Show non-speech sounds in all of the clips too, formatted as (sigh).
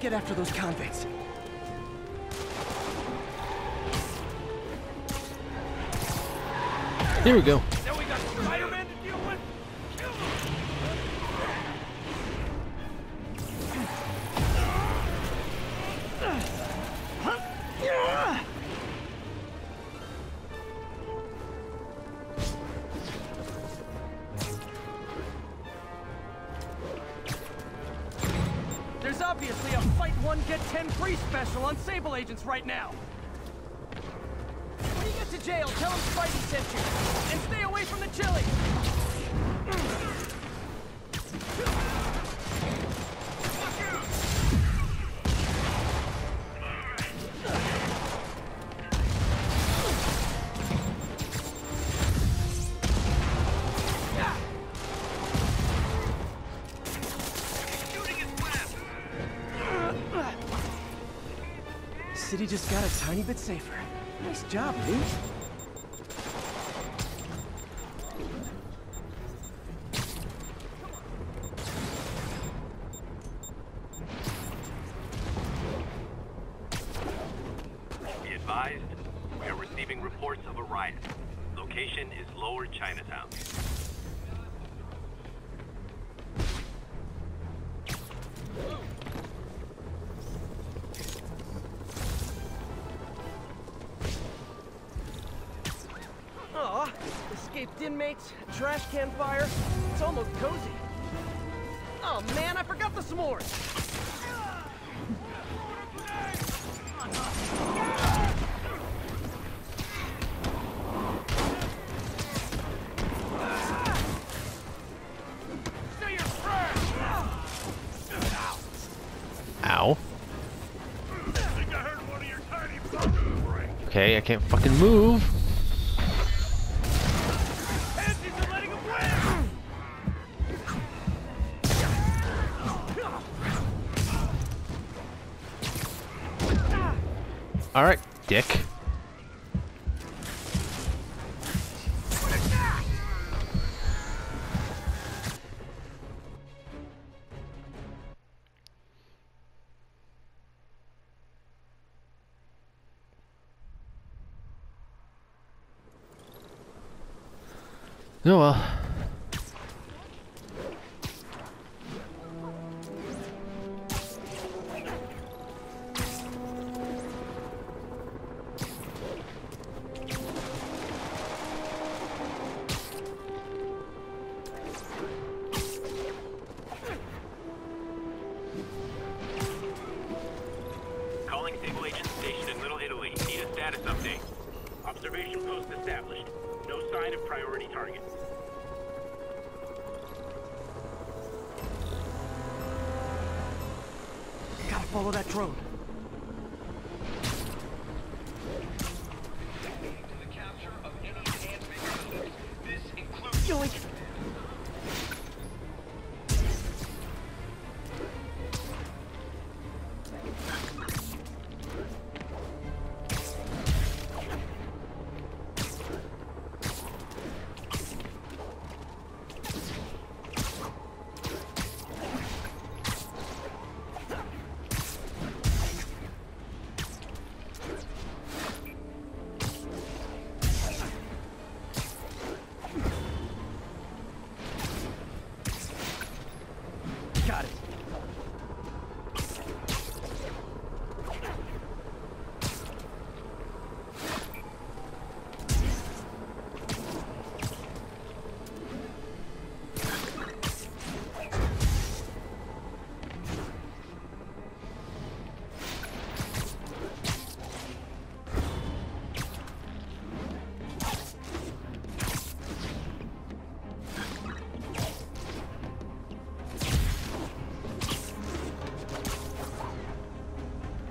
Get after those convicts. Here we go. Free special on Sable agents right now. When you get to jail, tell them Spidey sent you. And stay away from the chili. City just got a tiny bit safer. Nice job, dude. Be advised, we are receiving reports of a riot. Location is Lower Chinatown. Trash can fire. It's almost cozy. Oh man, I forgot the s'mores. Okay, I can't fucking move. Alright, dick. Oh well. Drone.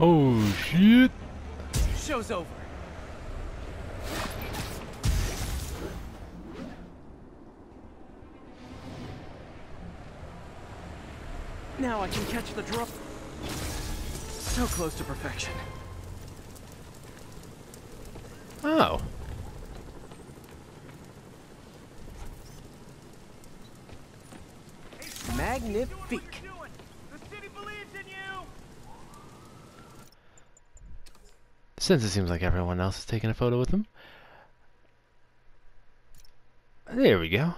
Oh shit. Show's over. Now I can catch the drop. So close to perfection. Oh. Magnifique. doing. The city believes in Since it seems like everyone else is taking a photo with him. There we go.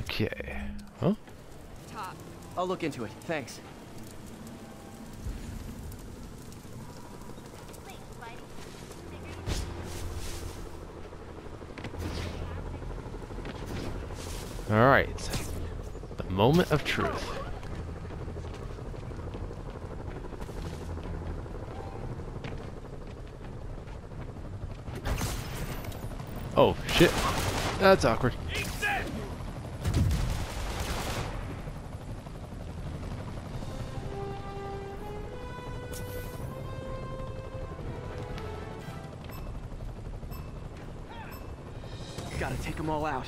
Okay. Huh? Top. I'll look into it. Thanks. Alright. The moment of truth. Oh, shit. That's awkward. Gotta take them all out.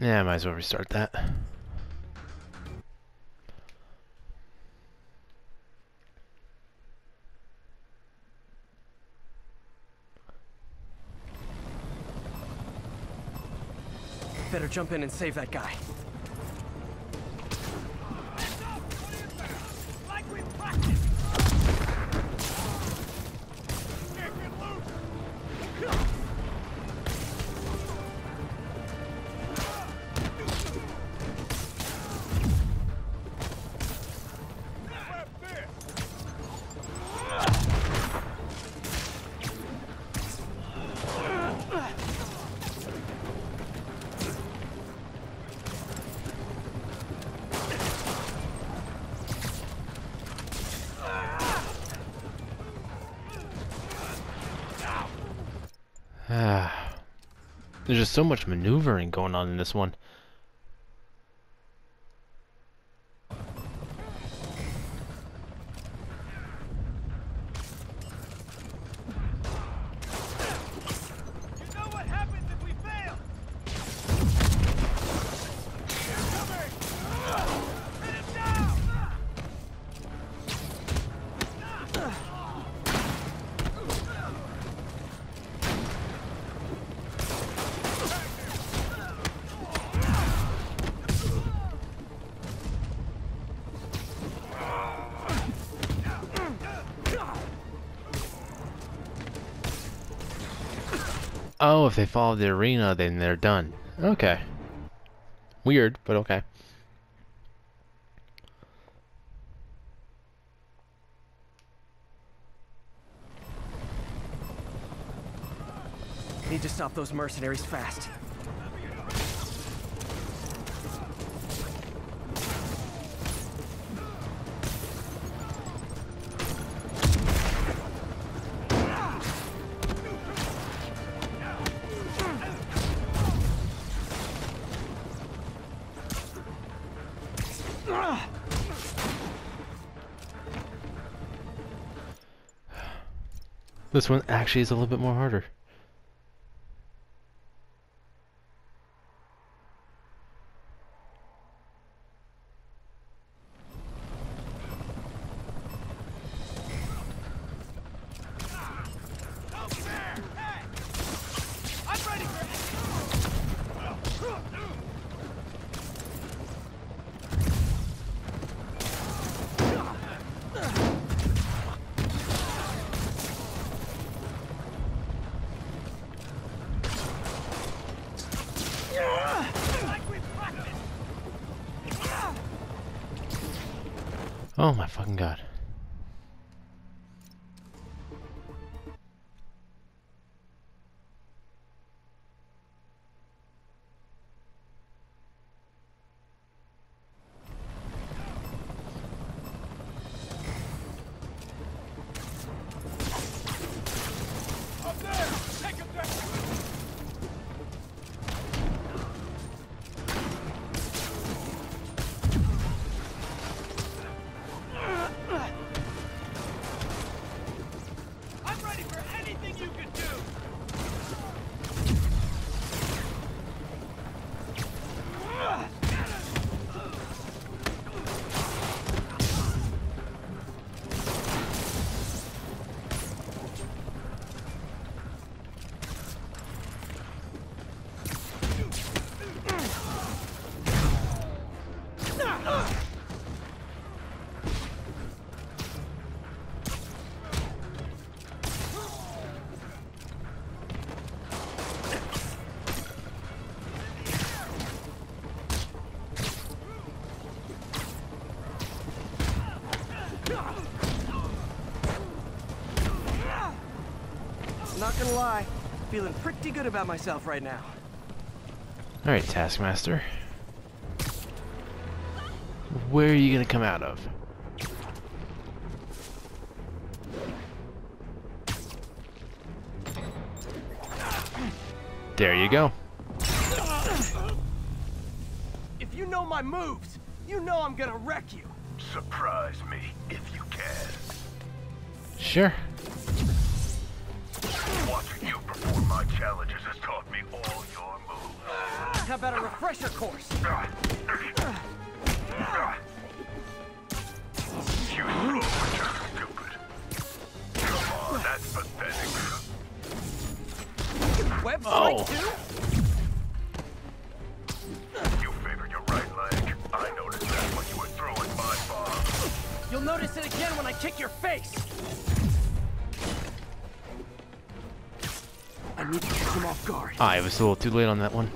Yeah, might as well restart that. Better jump in and save that guy. (sighs) There's just so much maneuvering going on in this one. Oh, if they follow the arena, then they're done. Okay. Weird, but okay. Need to stop those mercenaries fast. This one actually is a little bit more harder. Oh my fucking god. Gonna lie, feeling pretty good about myself right now. Alright, Taskmaster. Where are you gonna come out of? There you go. If you know my moves, you know I'm gonna wreck you. Surprise me, if you can. Sure. Watching you perform my challenges has taught me all your moves. How about a refresher course? You slow but just stupid. Come on, that's pathetic. Web Oh. too? Ah, I was a little too late on that one.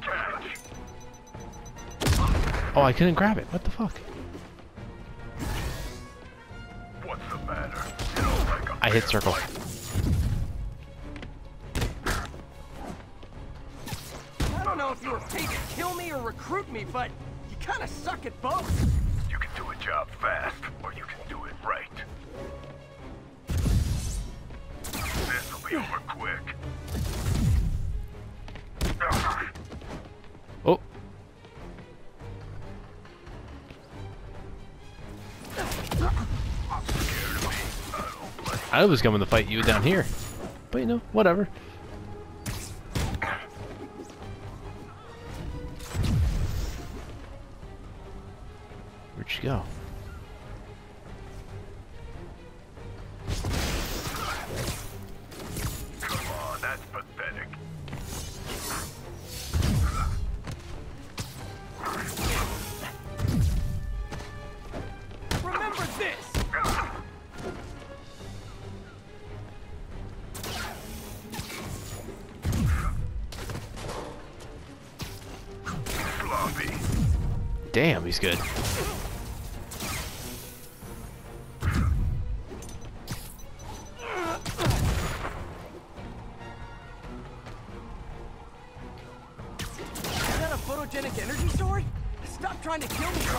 Catch. Oh, I couldn't grab it. What the fuck? What's the matter? Like a I hit circle. fight? I don't know if you were paid to kill me or recruit me, but you kind of suck at both. You can do a job fast, or you can over quick. Oh, I was coming to fight you down here. But you know, whatever. Where'd she go?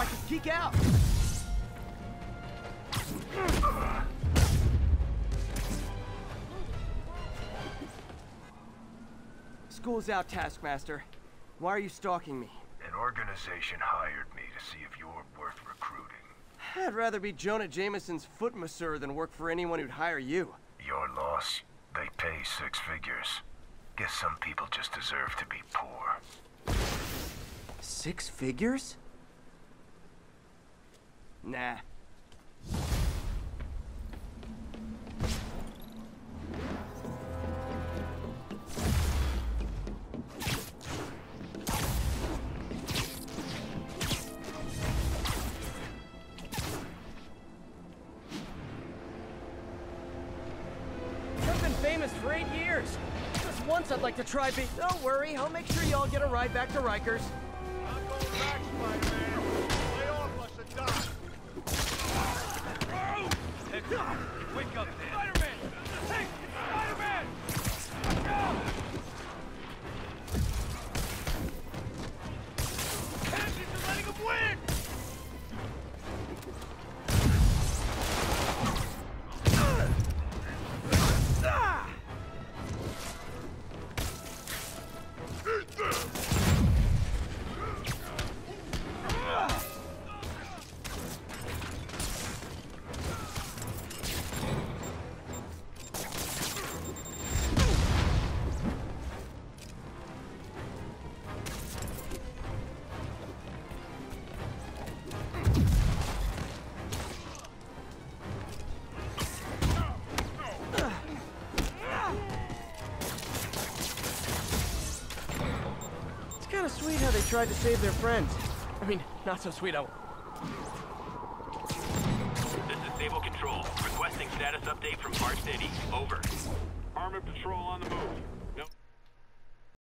Can geek out. School's out, Taskmaster. Why are you stalking me? An organization hired me to see if you're worth recruiting. I'd rather be Jonah Jameson's foot masseur than work for anyone who'd hire you. Your loss, they pay six figures. Guess some people just deserve to be poor. Six figures? Nah. I'd like to try be- Don't worry, I'll make sure you all get a ride back to Rikers. Tried to save their friends. I mean, not so sweet. I... This is Sable Control. Requesting status update from Park City. Over. Armored patrol on the move.